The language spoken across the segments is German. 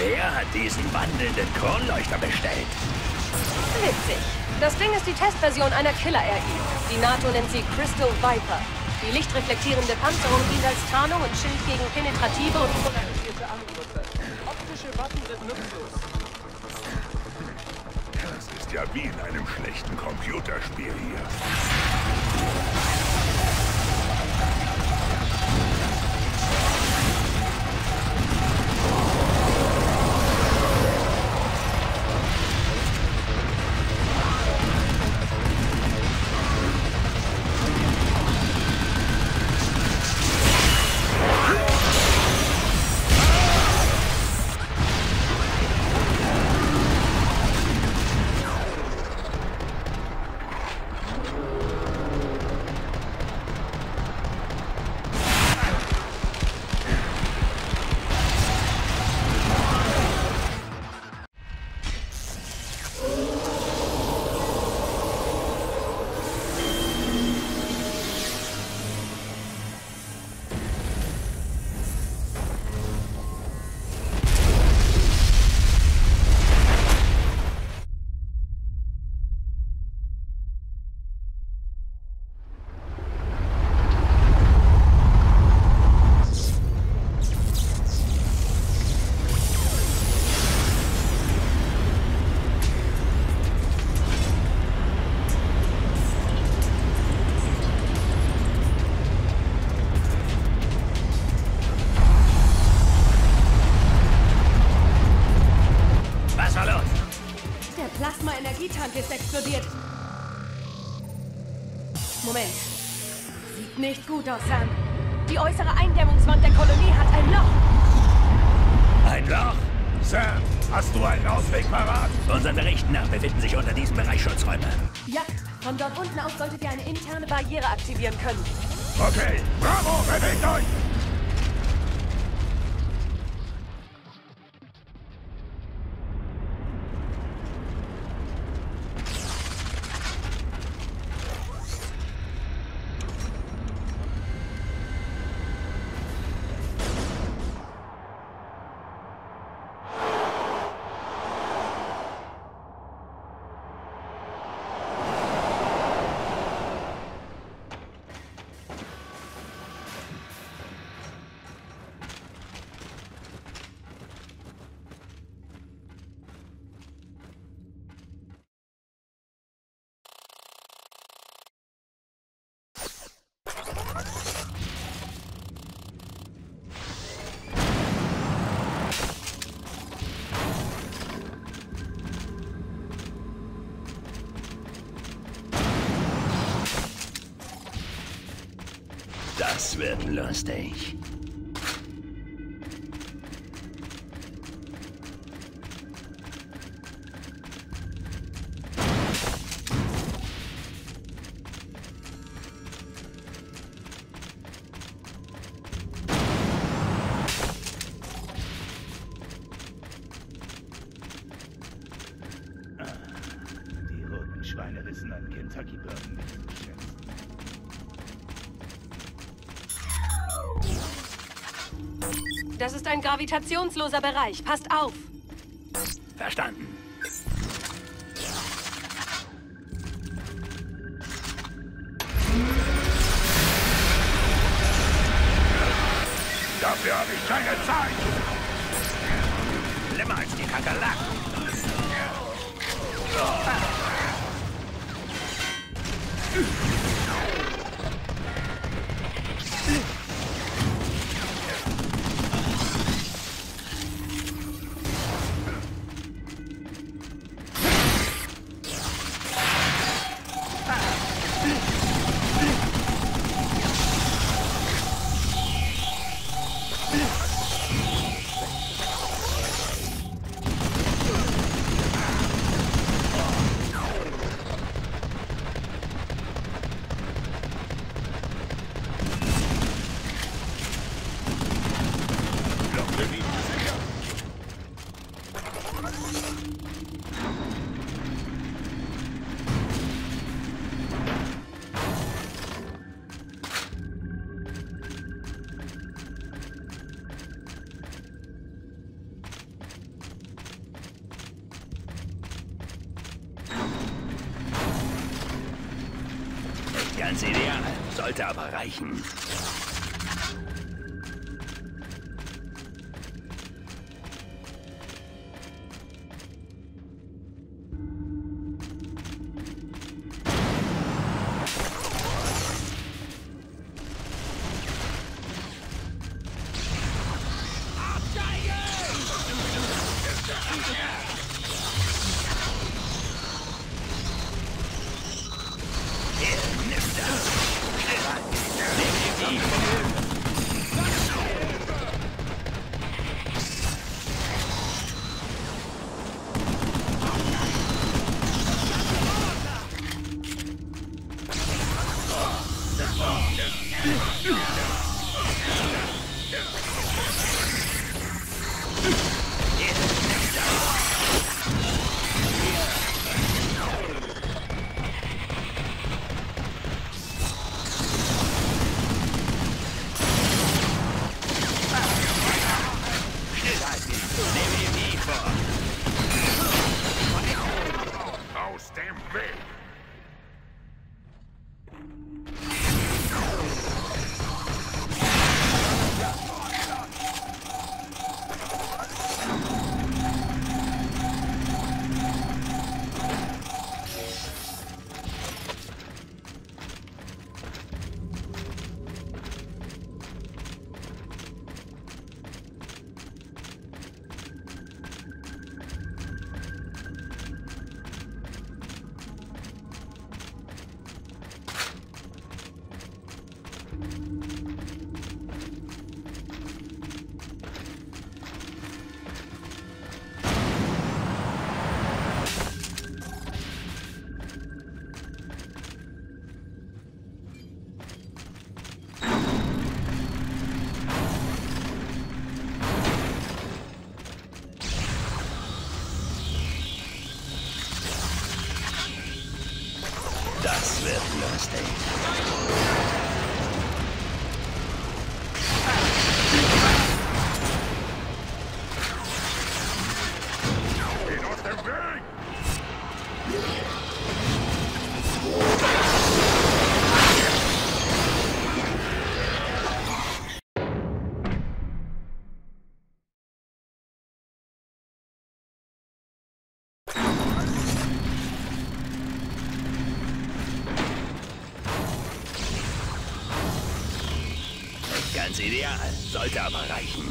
Wer hat diesen wandelnden Kronleuchter bestellt? Witzig. Das Ding ist die Testversion einer Killer-RI. Die NATO nennt sie Crystal Viper. Die lichtreflektierende Panzerung dient als Tarnung und Schild gegen penetrative und polarisierte Angriffe. Optische Waffen sind nutzlos. Das ist ja wie in einem schlechten Computerspiel hier. Dort unten aus solltet ihr eine interne Barriere aktivieren können. Okay, bravo, bewegt euch! Das wird lustig. Vegetationsloser Bereich. Passt auf. Verstanden. Dafür habe ich keine Zeit. Schlimmer als die Kakerlaken. Sollte aber reichen. Aus Ganz ideal. Sollte aber reichen.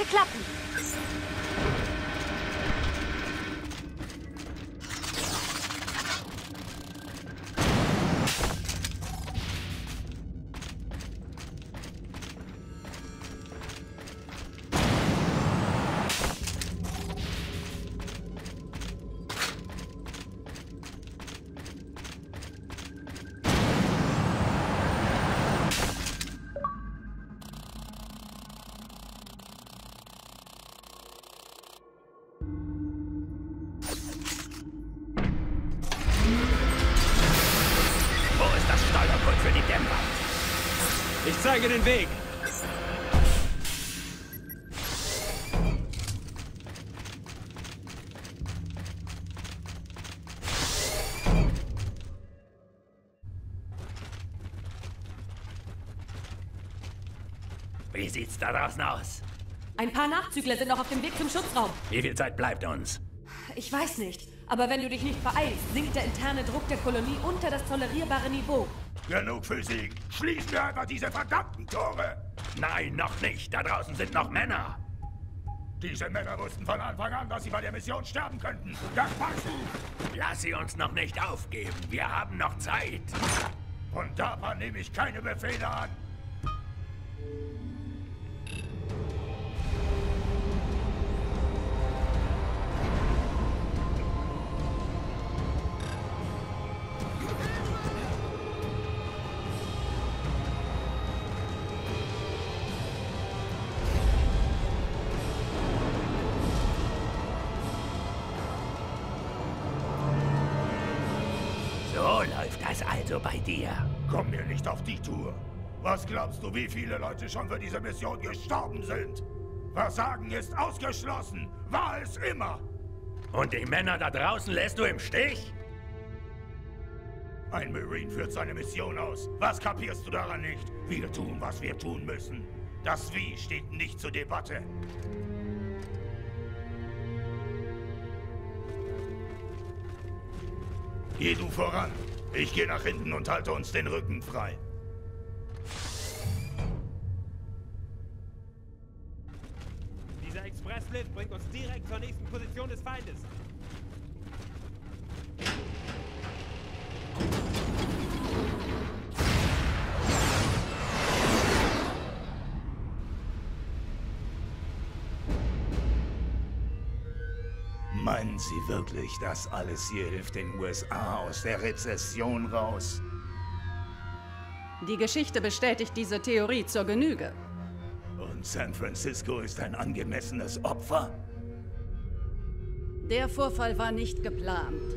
Sollte Den Weg. Wie sieht's da draußen aus? Ein paar Nachzügler sind noch auf dem Weg zum Schutzraum. Wie viel Zeit bleibt uns? Ich weiß nicht. Aber wenn du dich nicht beeilst, sinkt der interne Druck der Kolonie unter das tolerierbare Niveau. Genug Physik. Schließen wir einfach diese verdammten Tore. Nein, noch nicht. Da draußen sind noch Männer. Diese Männer wussten von Anfang an, dass sie bei der Mission sterben könnten. Das weißt du. Lass sie uns noch nicht aufgeben. Wir haben noch Zeit. Von da an nehme ich keine Befehle an. Also bei dir. Komm mir nicht auf die Tour. Was glaubst du, wie viele Leute schon für diese Mission gestorben sind? Versagen ist ausgeschlossen. War es immer. Und die Männer da draußen lässt du im Stich? Ein Marine führt seine Mission aus. Was kapierst du daran nicht? Wir tun, was wir tun müssen. Das Wie steht nicht zur Debatte. Geh du voran. Ich gehe nach hinten und halte uns den Rücken frei. Dieser Expresslift bringt uns direkt zur nächsten Position des Feindes. Sie wirklich, das alles hier hilft den USA aus der Rezession raus? Die Geschichte bestätigt diese Theorie zur Genüge. Und San Francisco ist ein angemessenes Opfer? Der Vorfall war nicht geplant.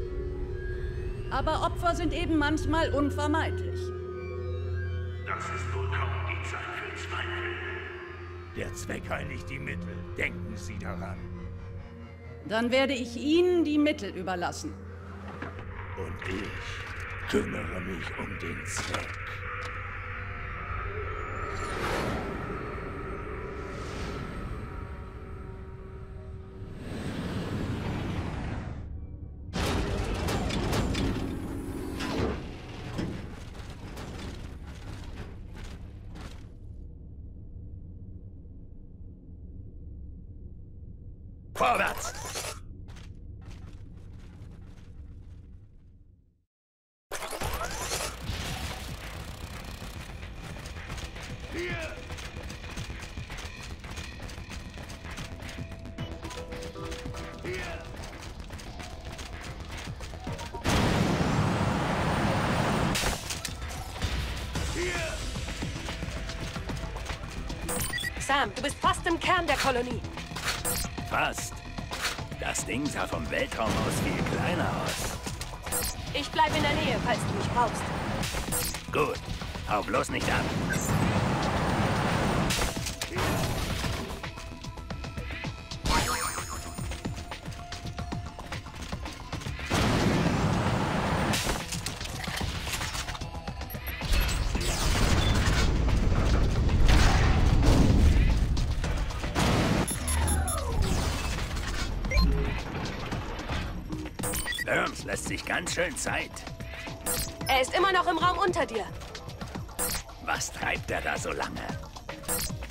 Aber Opfer sind eben manchmal unvermeidlich. Das ist wohl kaum die Zeit für Zweifel. Der Zweck heiligt die Mittel. Denken Sie daran. Dann werde ich Ihnen die Mittel überlassen. Und ich kümmere mich um den Zweck. Sam, du bist fast im Kern der Kolonie. Fast. Das Ding sah vom Weltraum aus viel kleiner aus. Ich bleibe in der Nähe, falls du mich brauchst. Gut. Hau bloß nicht ab. Sich ganz schön Zeit. Er ist immer noch im Raum unter dir. Was treibt er da so lange?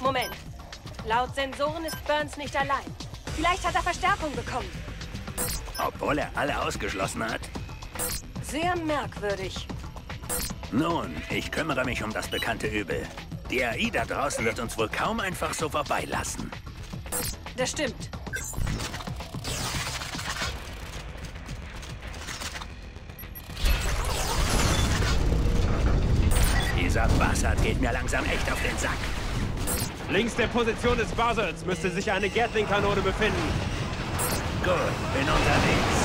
Moment. Laut Sensoren ist Burns nicht allein. Vielleicht hat er Verstärkung bekommen. Obwohl er alle ausgeschlossen hat? Sehr merkwürdig. Nun, ich kümmere mich um das bekannte Übel. Die AI da draußen wird uns wohl kaum einfach so vorbeilassen. Das stimmt. Geht mir langsam echt auf den Sack. Links der Position des Buzzards müsste sich eine Gatling-Kanone befinden. Gut, bin unterwegs.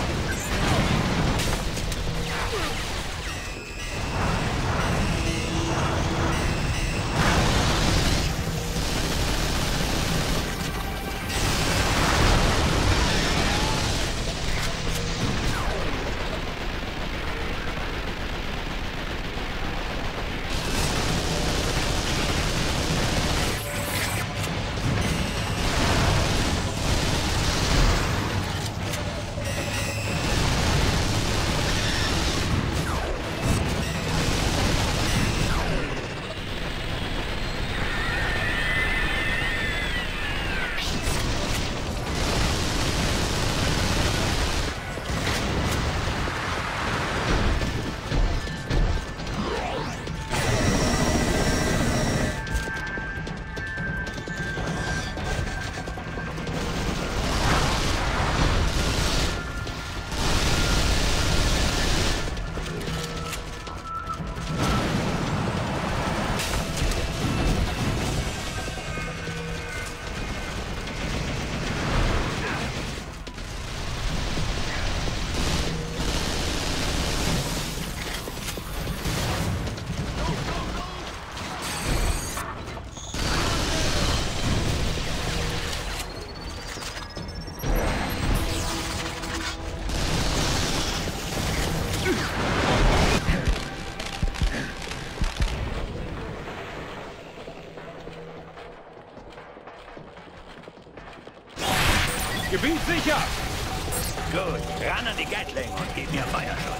An die Gatling und gib mir Feuerschutz.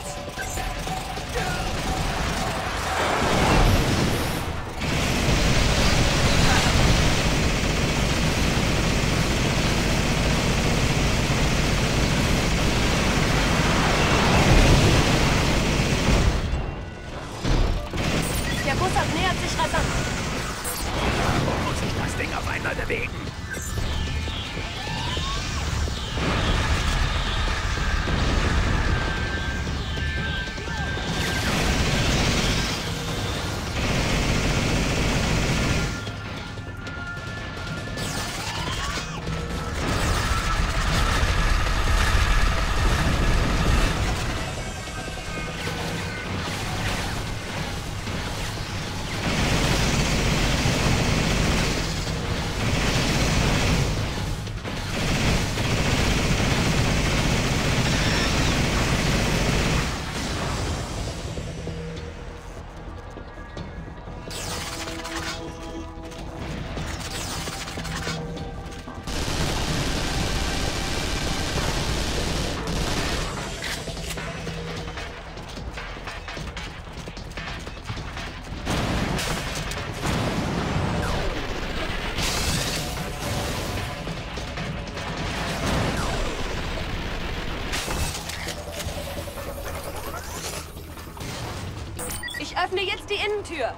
Öffne jetzt die Innentür.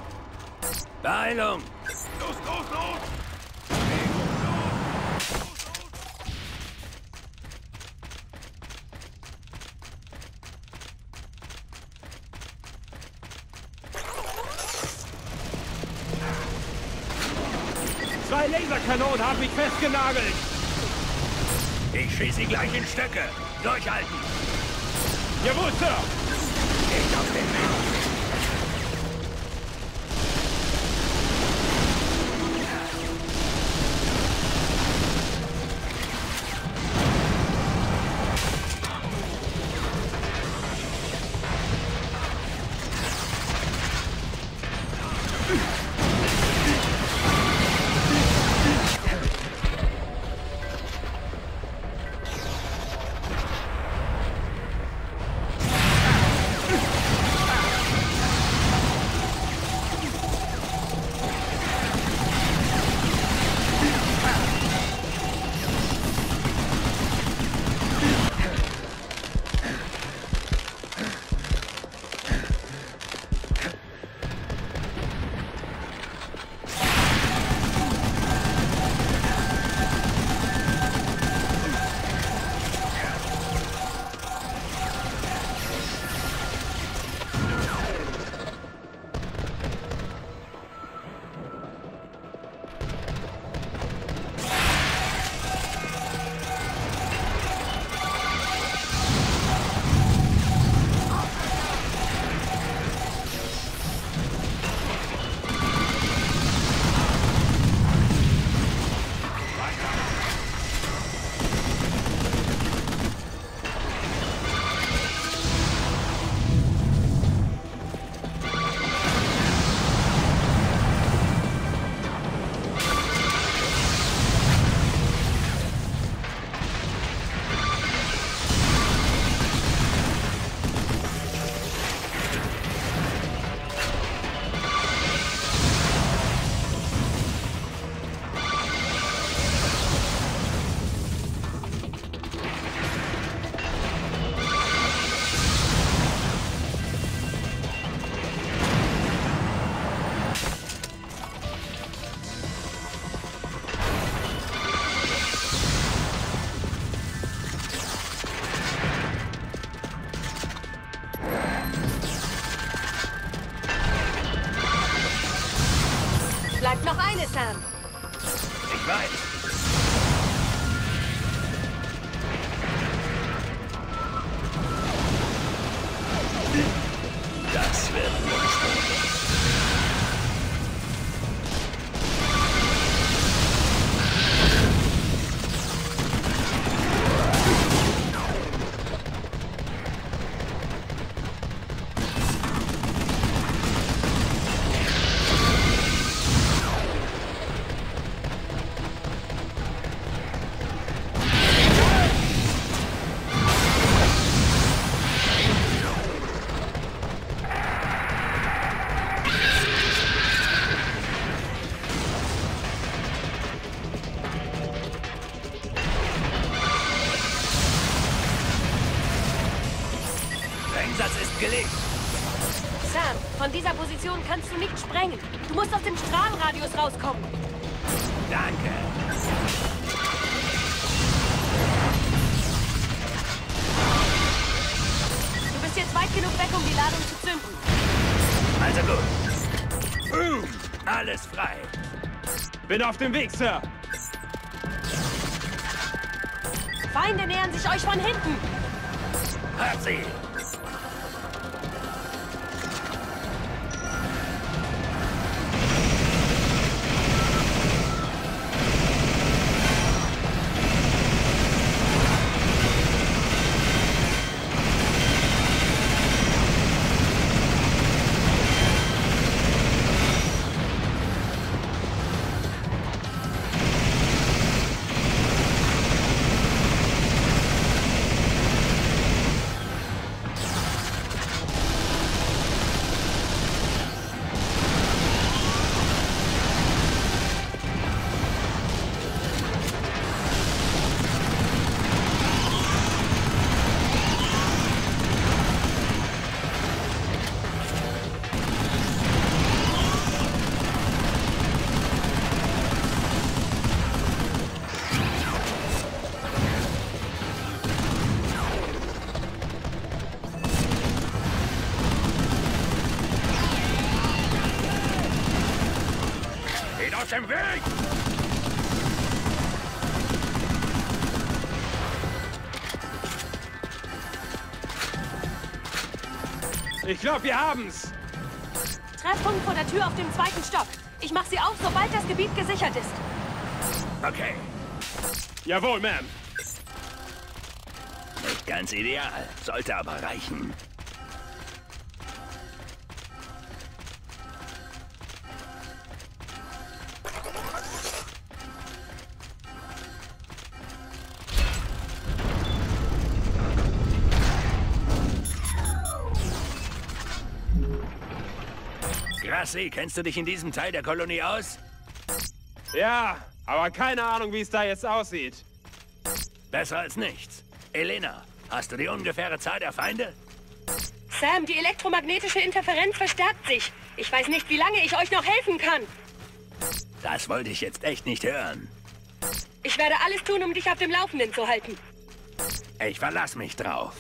Beeilung! Los, los, los! Zwei Laserkanonen haben mich festgenagelt! Ich schieße sie gleich in Stücke. Durchhalten! Jawohl, Sir! Ich auf den Weg. Rauskommen. Danke. Du bist jetzt weit genug weg, um die Ladung zu zünden. Also gut. Boom. Alles frei. Bin auf dem Weg, Sir. Feinde nähern sich euch von hinten. Hört sie. Aus dem Weg! Ich glaube, wir haben's. Treffpunkt vor der Tür auf dem zweiten Stock. Ich mach sie auf, sobald das Gebiet gesichert ist. Okay. Jawohl, Ma'am. Nicht ganz ideal. Sollte aber reichen. Grassi, kennst du dich in diesem Teil der Kolonie aus? Ja, aber keine Ahnung, wie es da jetzt aussieht. Besser als nichts. Elena, hast du die ungefähre Zahl der Feinde? Sam, die elektromagnetische Interferenz verstärkt sich. Ich weiß nicht, wie lange ich euch noch helfen kann. Das wollte ich jetzt echt nicht hören. Ich werde alles tun, um dich auf dem Laufenden zu halten. Ich verlass mich drauf.